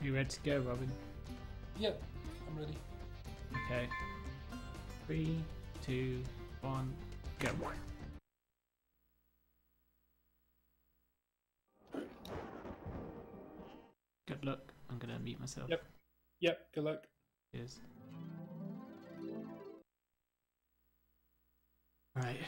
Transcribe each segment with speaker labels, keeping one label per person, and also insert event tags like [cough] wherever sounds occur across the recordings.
Speaker 1: You ready to go, Robin?
Speaker 2: Yep, I'm ready.
Speaker 1: Okay. Three, two, one, go. Good luck. I'm gonna mute myself.
Speaker 2: Yep. Yep, good luck.
Speaker 1: Cheers. Right.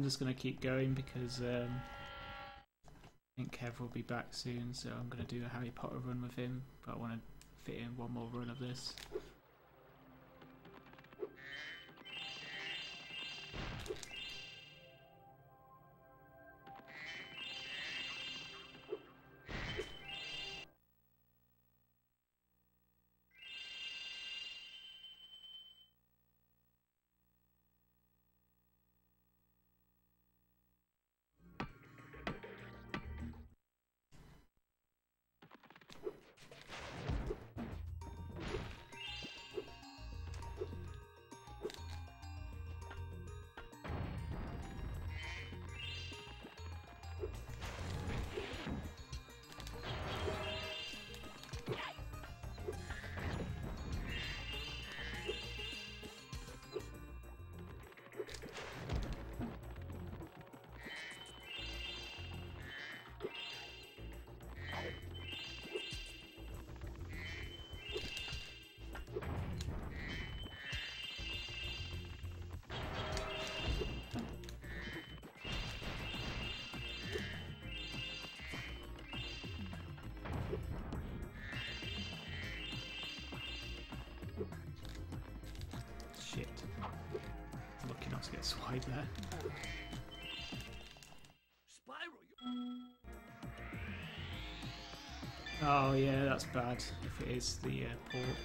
Speaker 1: I'm just gonna keep going because um, I think Kev will be back soon, so I'm gonna do a Harry Potter run with him, but I want to fit in one more run of this. Lucky not to get swiped there. Oh yeah, that's bad if it is the uh, port.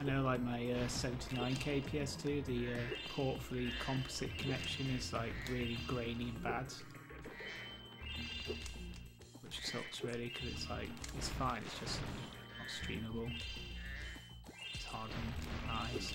Speaker 1: I know like my uh, 79k PS2, the uh, port for the composite connection is like really grainy and bad. Which sucks really because it's like, it's fine, it's just not streamable. It's hard on my eyes.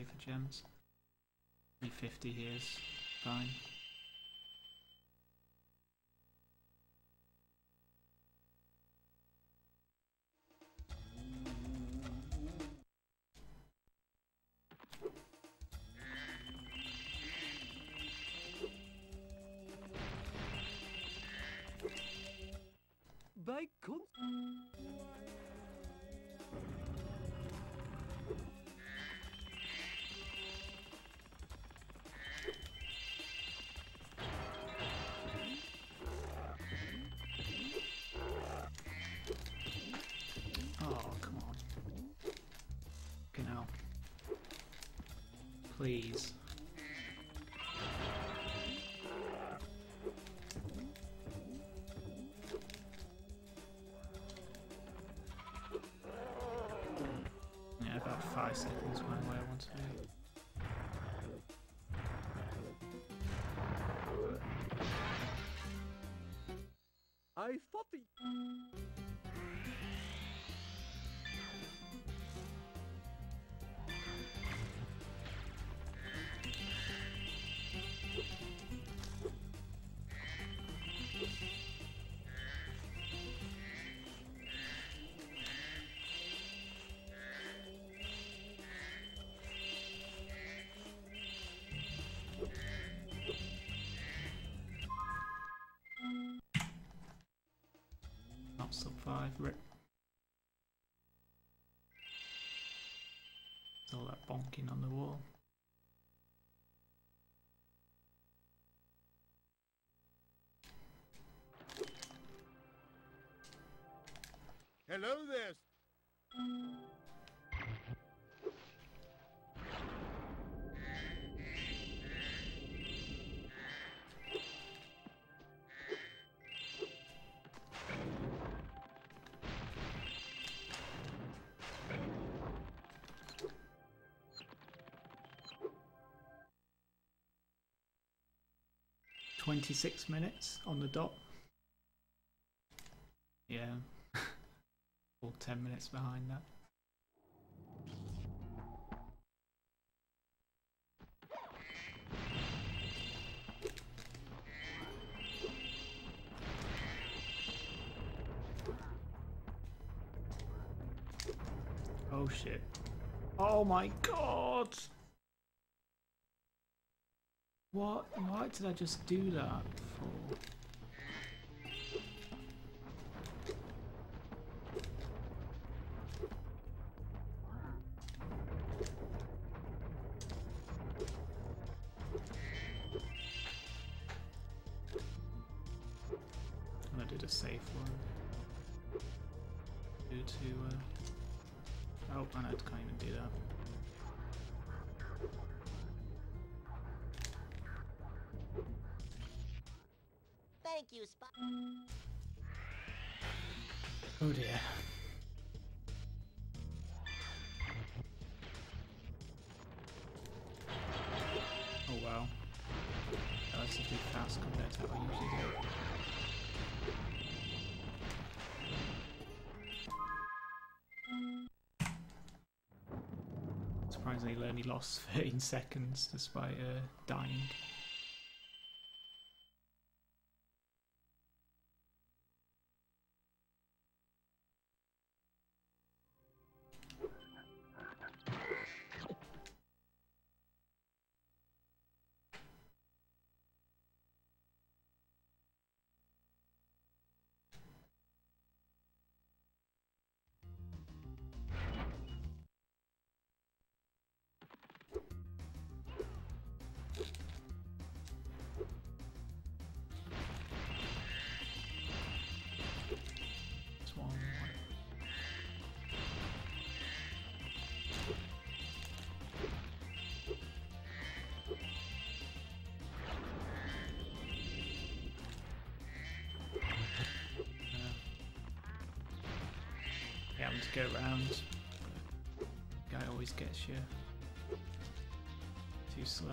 Speaker 1: Okay for gems. E50 here is fine. I set things my way I want to do.
Speaker 3: I thought the...
Speaker 1: five. Rip. It's all that bonking on the wall.
Speaker 3: Hello there.
Speaker 1: Twenty-six minutes on the dot. Yeah. [laughs] All ten minutes behind that. Oh shit. Oh my god! What? Why did I just do that for? Only lost 13 seconds despite uh, dying. Having to go round. Guy always gets you too slow.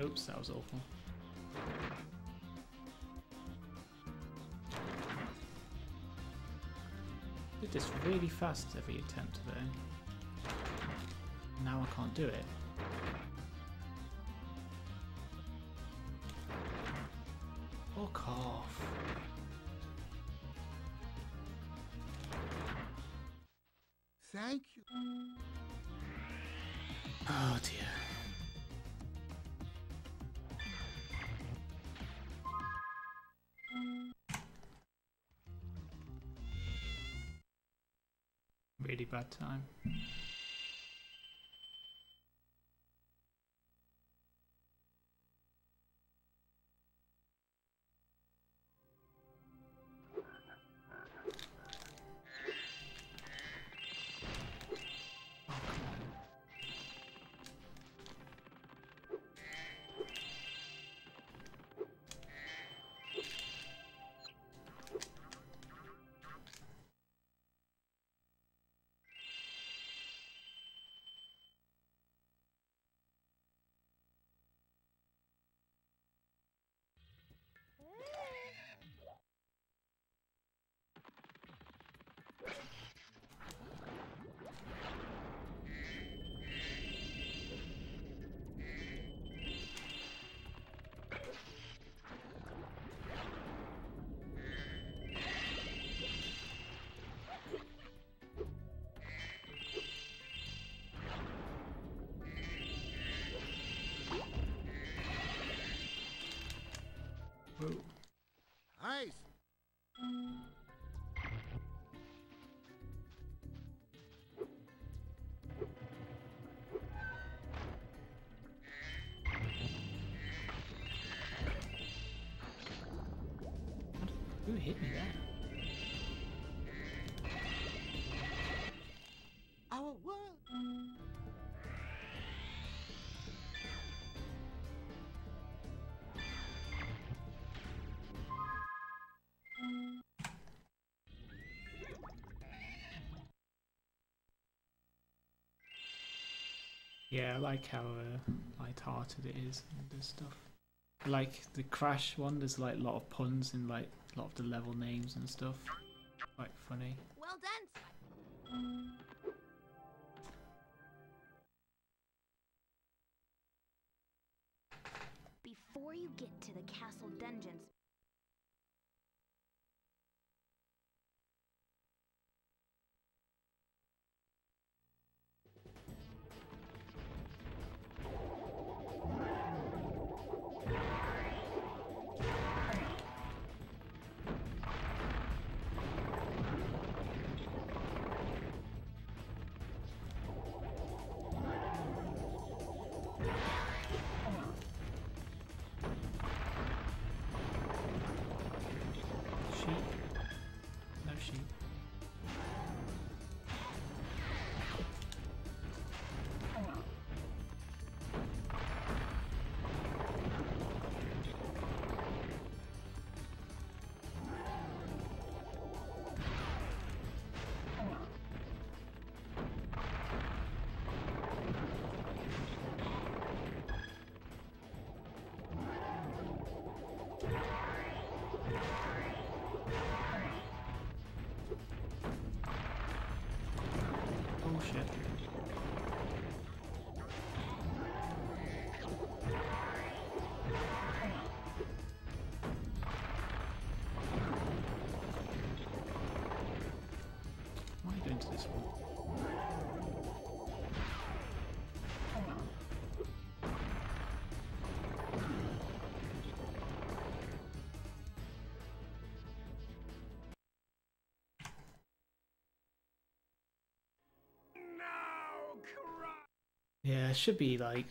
Speaker 1: Oops, that was awful. Did this really fast every attempt though. Now I can't do it. Fuck off.
Speaker 3: Thank you.
Speaker 1: Oh dear. Bad time. Yeah, I like how uh, light-hearted it is and does stuff. I like the Crash one. There's like a lot of puns in like a lot of the level names and stuff. Quite funny. What are you doing to this one? Yeah, it should be like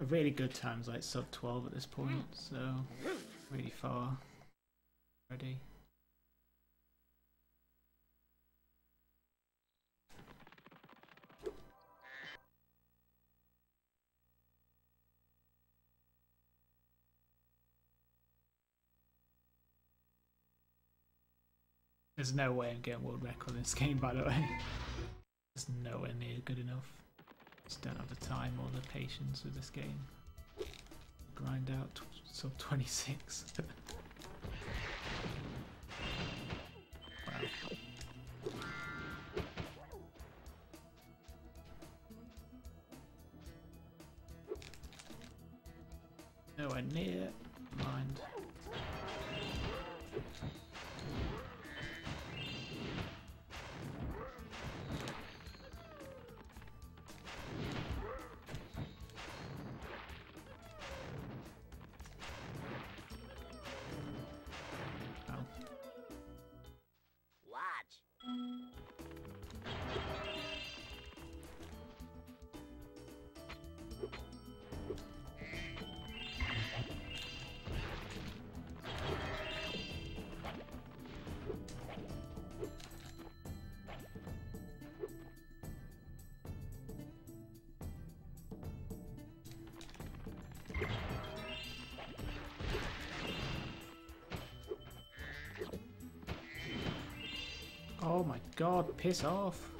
Speaker 1: a really good times, like sub 12 at this point, so really far already. There's no way I'm getting world record in this game, by the way. It's nowhere near good enough. Just don't have the time or the patience with this game. Grind out sub 26. [laughs] Oh my god, piss off.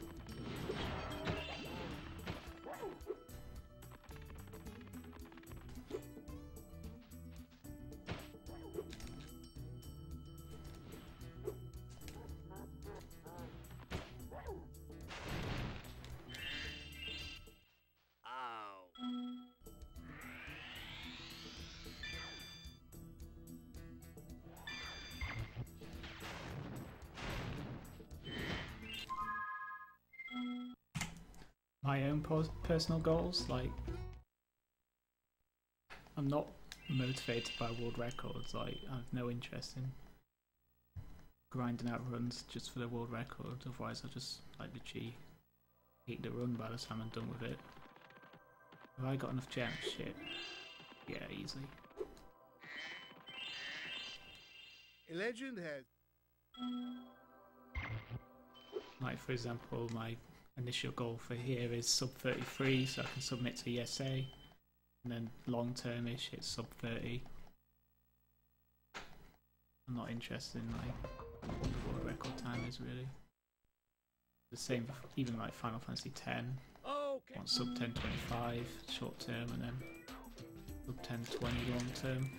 Speaker 1: Personal goals. Like, I'm not motivated by world records. Like, I have no interest in grinding out runs just for the world record. Otherwise, I'll just like literally hate the run by the time I'm done with it. Have I got enough gems? Shit. Yeah, easily.
Speaker 3: A legend has
Speaker 1: Like for example, my initial goal for here is sub 33, so I can submit to ESA, and then long termish it's sub 30. I'm not interested in like what the record time is really. The same, even like Final Fantasy 10.
Speaker 3: Okay.
Speaker 1: Want sub 1025 short term and then sub 1020 long term.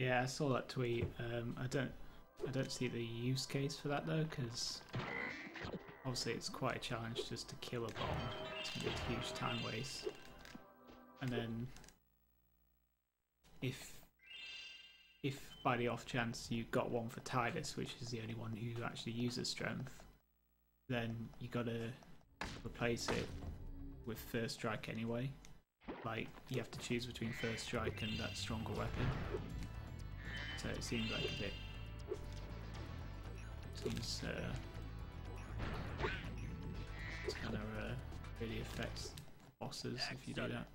Speaker 1: Yeah, I saw that tweet. Um, I don't, I don't see the use case for that though, because obviously it's quite a challenge just to kill a bomb. It's a huge time waste. And then, if, if by the off chance you got one for Tidus, which is the only one who actually uses strength, then you gotta replace it with first strike anyway. Like you have to choose between first strike and that stronger weapon. So it seems like a bit. Seems uh, kind of uh, really affects bosses if you do that.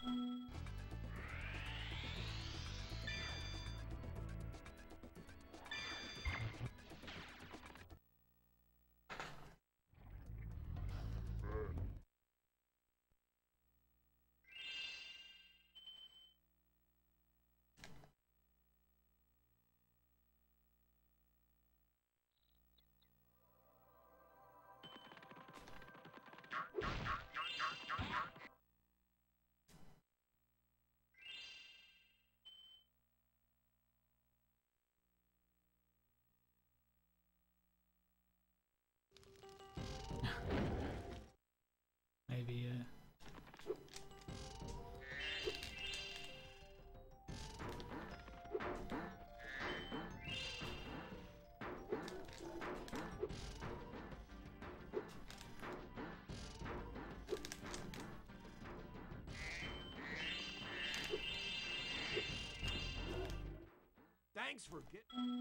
Speaker 3: Thanks for getting.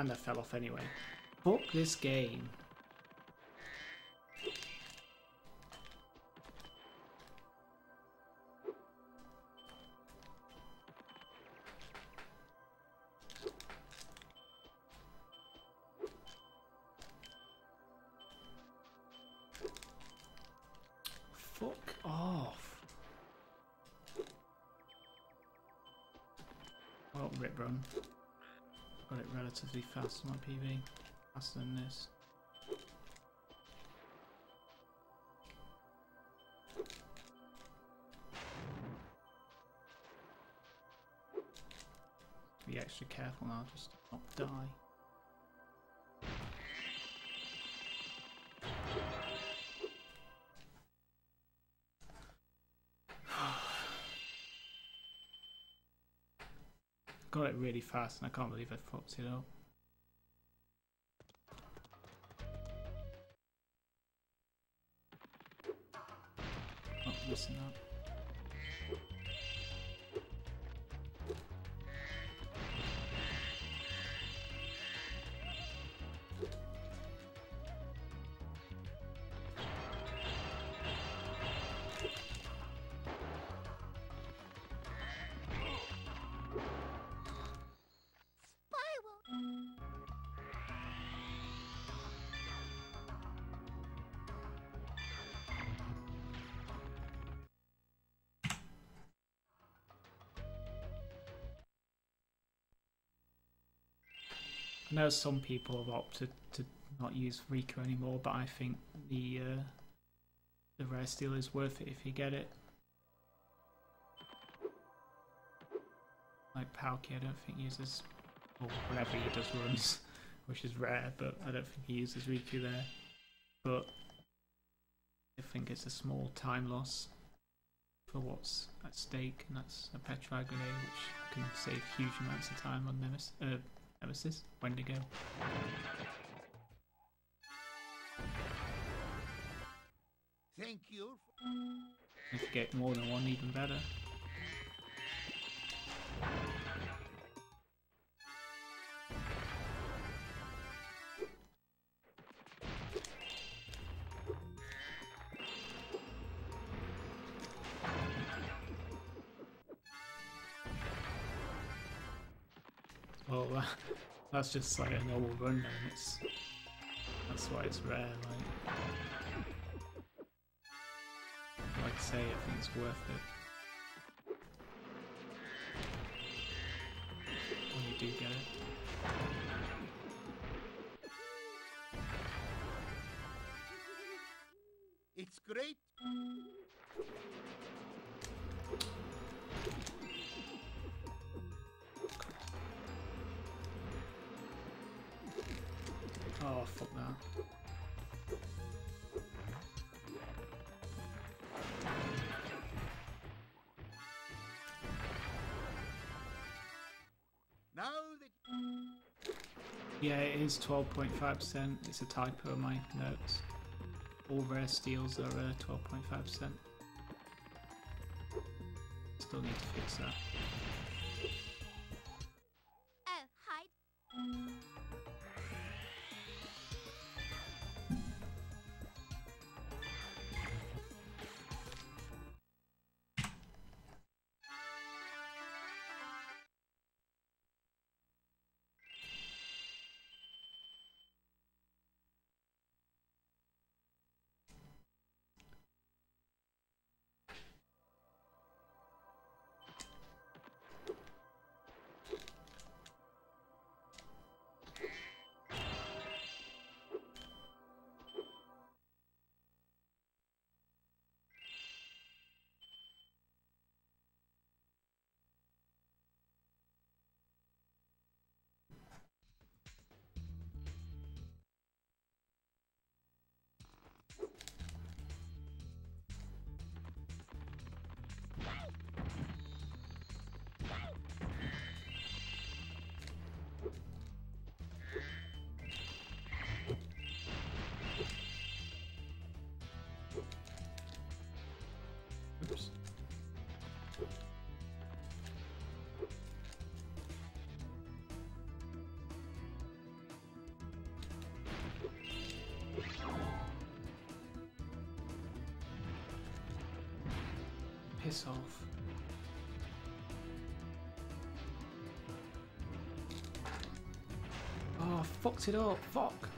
Speaker 1: And that fell off anyway. Fuck this game. Fast on my PB. Faster than this. Be extra careful now, just not die. [sighs] got it really fast, and I can't believe I fucked it up. Listen up. I know some people have opted to not use Rikku anymore, but I think the uh, the rare steal is worth it if you get it. Like Palki, I don't think uses, or whenever he does runs, [laughs] which is rare, but I don't think he uses Rikku there. But I think it's a small time loss for what's at stake, and that's a Petrified Grenade, which can save huge amounts of time on Nemesis. Uh, Nemesis? Wendigo.
Speaker 3: Thank you.
Speaker 1: If you get more than one, even better. That's just like a normal run, and it's that's why it's rare. Like, like I say, I think it's worth it Yeah, it is 12.5%. It's a typo in my notes. All rare steals are uh, 12.5%. Still need to fix that. Off. Ah, oh, I fucked it up. Fuck.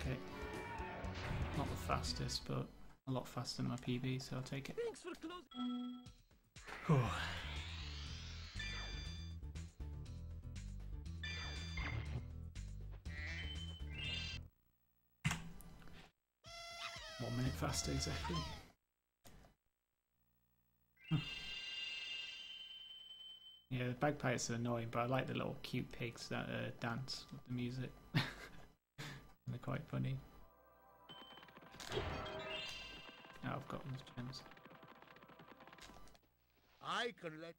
Speaker 1: Okay. Not the fastest, but a lot faster than my PB, so I'll take it. Exactly. Yeah, the bagpipes are annoying, but I like the little cute pigs that uh, dance with the music. [laughs] They're quite funny. Now I've got enough gems.
Speaker 3: I can let.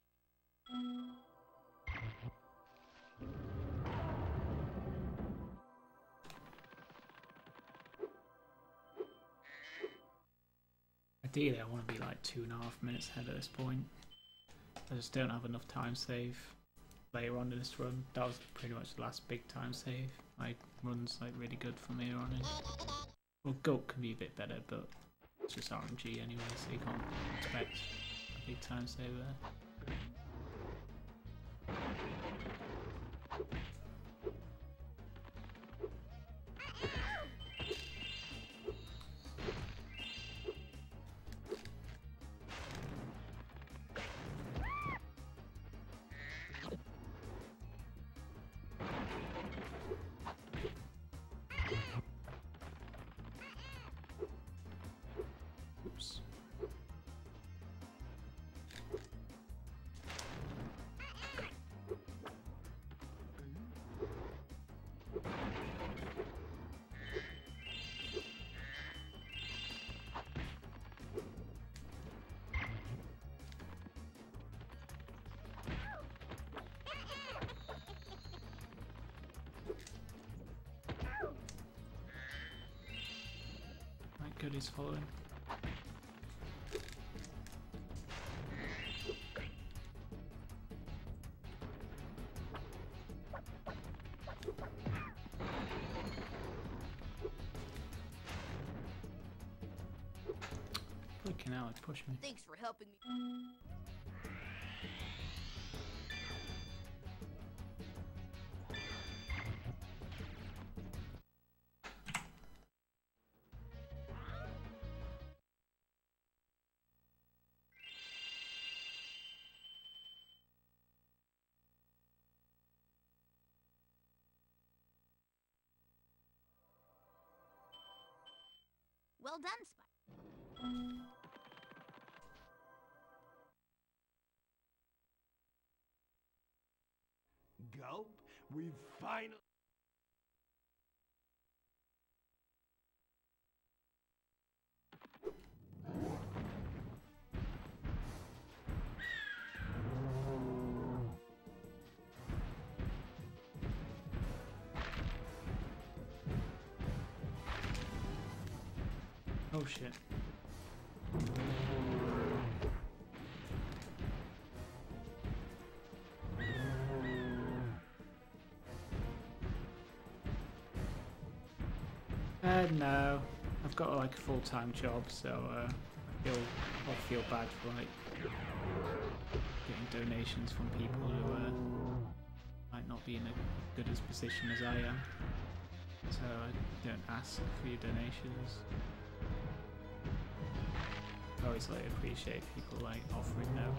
Speaker 1: Ideally, I want to be like two and a half minutes ahead at this point. I just don't have enough time save later on in this run. That was pretty much the last big time save. My run's like really good from here on in. Well, Gulp can be a bit better, but it's just RNG anyway, so you can't expect a big time save there. Following. Out, it pushed me.
Speaker 4: Thanks for helping me. Well done.
Speaker 5: Gulp, we've finally.
Speaker 1: Shit. Uh, no. I've got like a full-time job, so uh, I feel I feel bad for like getting donations from people who uh, might not be in a good as position as I am. So I don't ask for your donations. I always like appreciate people like offering them.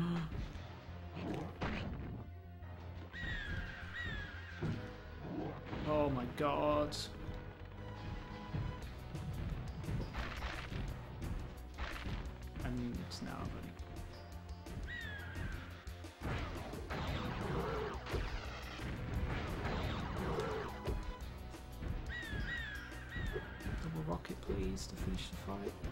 Speaker 1: Ah. Oh my god. And it's now running. Double rocket please to finish the fight.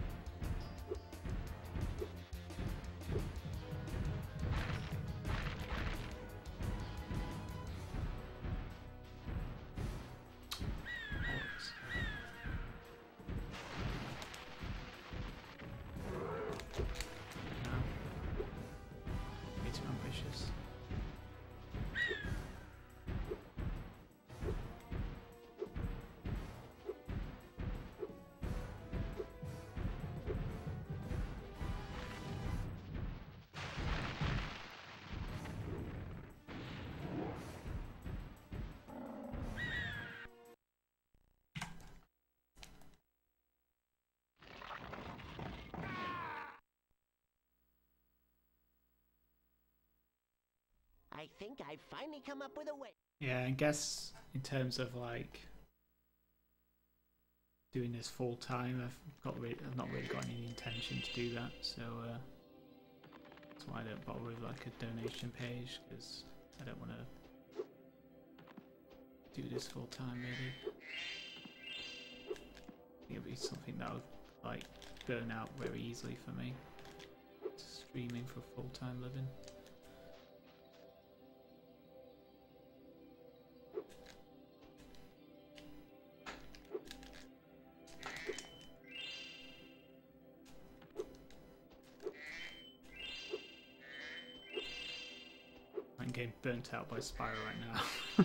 Speaker 6: I think I've finally come up with a way.
Speaker 1: Yeah, I guess in terms of like doing this full time, I've got re- I've not really got any intention to do that. So uh, that's why I don't bother with like a donation page because I don't want to do this full time Maybe It'll be something that would like burn out very easily for me. Streaming for full time living. Out by Spyro right now. [laughs]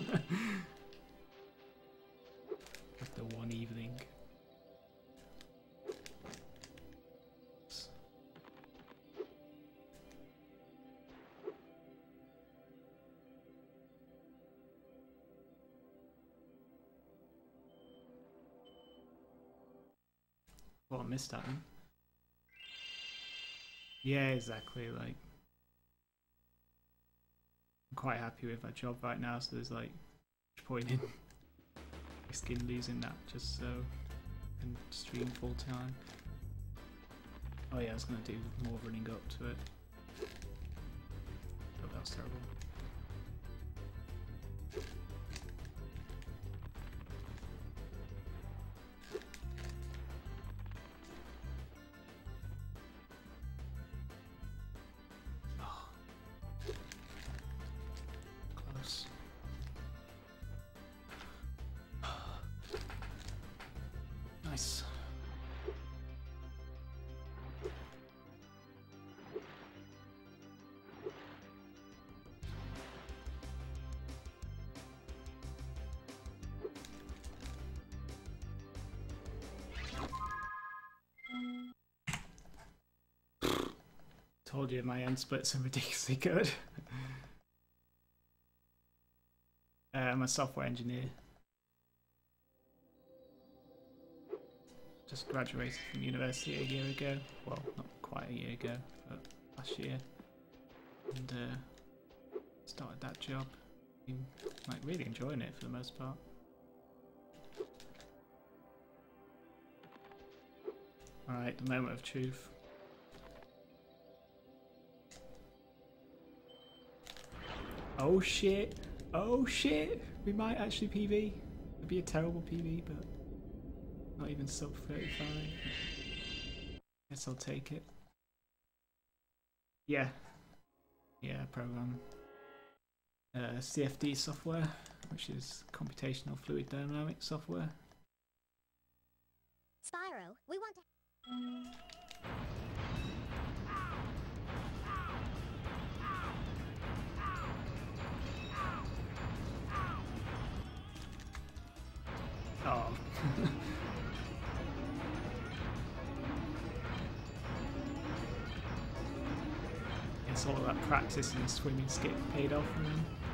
Speaker 1: After one evening. Missed that one. Yeah, exactly. Like, quite happy with my job right now, so there's like point in [laughs] risking losing that just so can stream full time. Oh yeah, I was gonna do more running up to it. Oh, that was terrible. Told you my end splits are [laughs] ridiculously good. uh, I'm a software engineer. Just graduated from university a year ago. Well, not quite a year ago, but last year. And uh, started that job. Like really enjoying it for the most part. Alright, the moment of truth. Oh shit! Oh shit! We might actually PB. It'd be a terrible PB, but not even sub 35. Guess I'll take it. Yeah. Yeah, program. Uh, CFD software, which is computational fluid dynamics software. Practice swimming skip paid off for him.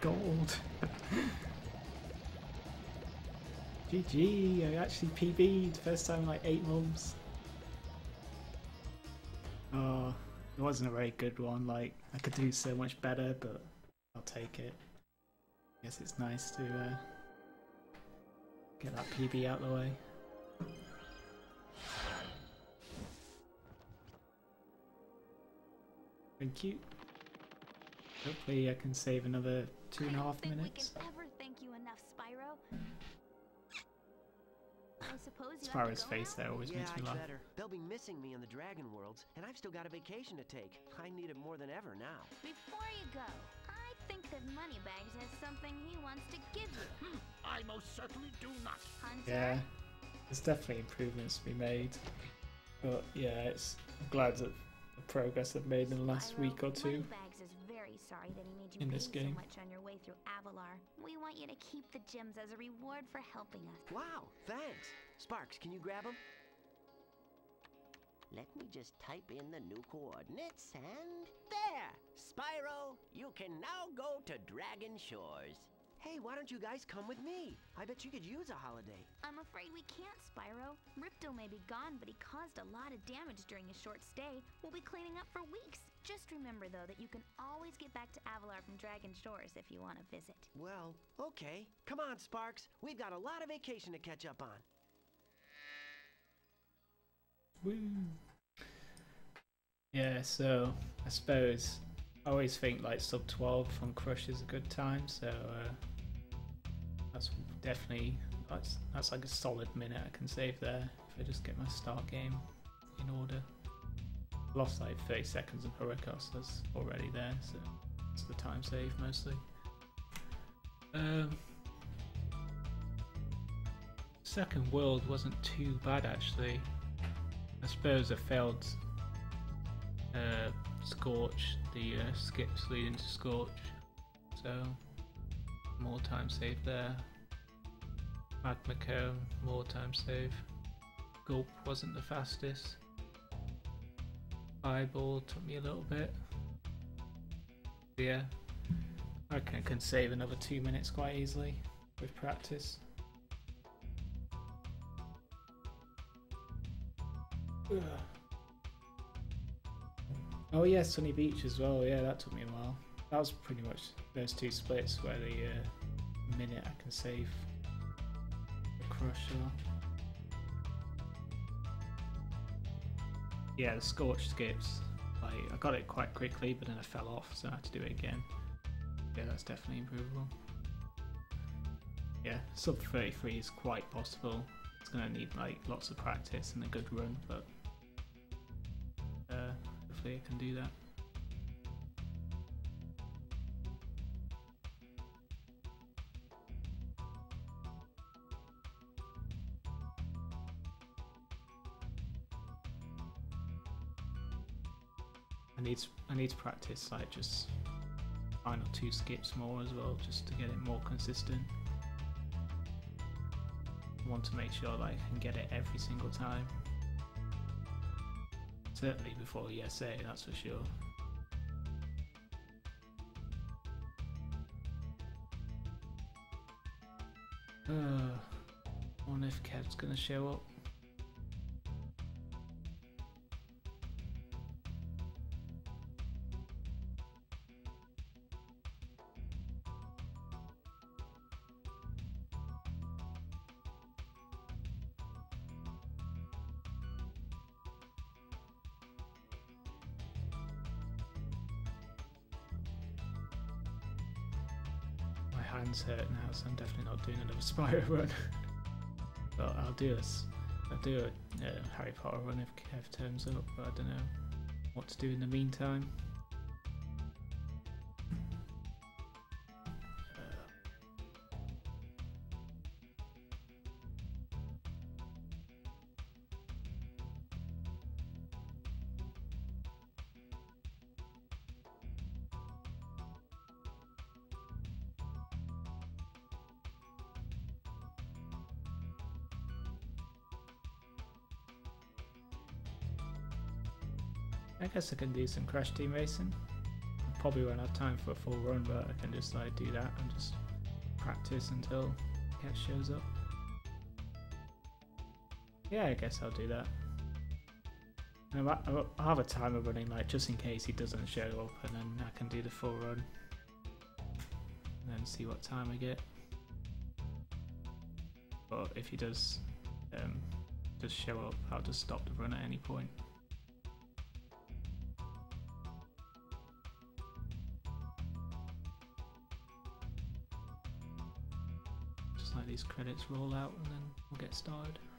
Speaker 1: Gold. GG, I actually PB'd first time in like eight months. Oh, it wasn't a very good one. Like I could do so much better, but I'll take it. I guess it's nice to uh, get that PB out of the way. Thank you. Hopefully, I can save another two and a half
Speaker 7: I don't think
Speaker 1: minutes.
Speaker 7: we can ever thank you enough, Spyro.
Speaker 4: suppose you
Speaker 1: far as face
Speaker 4: now?
Speaker 1: there always
Speaker 6: yeah,
Speaker 1: makes me laugh.
Speaker 6: better. They'll be missing me in the Dragon Worlds, and I've still got a vacation to take. I need it more than ever now.
Speaker 4: Before you go, I think that Moneybags has something he wants to give you.
Speaker 3: Hmm, I most certainly do not.
Speaker 4: Hunter?
Speaker 1: Yeah, there's definitely improvements to be made. But yeah, it's I'm glad that the progress I've made in the last
Speaker 4: Spyro,
Speaker 1: week or two.
Speaker 4: Moneybags is very sorry that he made you
Speaker 1: in
Speaker 4: pay
Speaker 1: this game.
Speaker 4: so much on your way through Avalar. We want you to keep the gems as a reward for helping us.
Speaker 6: Wow, thanks. Sparks, can you grab them? Let me just type in the new coordinates and there! Spyro, you can now go to Dragon Shores. Hey, why don't you guys come with me? I bet you could use a holiday.
Speaker 4: I'm afraid we can't, Spyro. Ripto may be gone, but he caused a lot of damage during his short stay. We'll be cleaning up for weeks. Just remember, though, that you can always get back to Avalar from Dragon Shores if you want to visit.
Speaker 6: Well, okay. Come on, Sparks. We've got a lot of vacation to catch up on.
Speaker 1: Woo. Yeah, so I suppose I always think like sub 12 from Crush is a good time, so uh, that's definitely that's that's like a solid minute I can save there if I just get my start game in order. Lost like 30 seconds of Hurricos that's already there, so it's the time save mostly. Um, second world wasn't too bad actually. I suppose I failed uh, Scorch, the uh, skips leading to Scorch, so more time saved there. Magma Cone, more time save. Gulp wasn't the fastest. Fireball took me a little bit. Yeah, I can save another two minutes quite easily with practice. Ugh. [sighs] Oh yeah, Sunny Beach as well. Yeah, that took me a while. That was pretty much those two splits where the uh, minute I can save the crusher. Yeah, the scorch skips. Like I got it quite quickly, but then I fell off, so I had to do it again. Yeah, that's definitely improvable. Yeah, sub 33 is quite possible. It's gonna need like lots of practice and a good run, but uh, hopefully I can do that. Need to practice like just final two skips more as well, just to get it more consistent. I want to make sure like I can get it every single time. Certainly before ESA, that's for sure. Uh, wonder if Kev's gonna show up. I'm definitely not doing another [laughs] Spyro run. but I'll do this. I'll do a uh, Harry Potter run if Kev turns up, but I don't know what to do in the meantime. Guess I can do some Crash Team Racing. Probably won't have time for a full run, but I can just like do that and just practice until Kev shows up. Yeah, I guess I'll do that. I'll have a timer running, like just in case he doesn't show up, and then I can do the full run. And then see what time I get. But if he does um, just show up, I'll just stop the run at any point. These credits roll out and then we'll get started.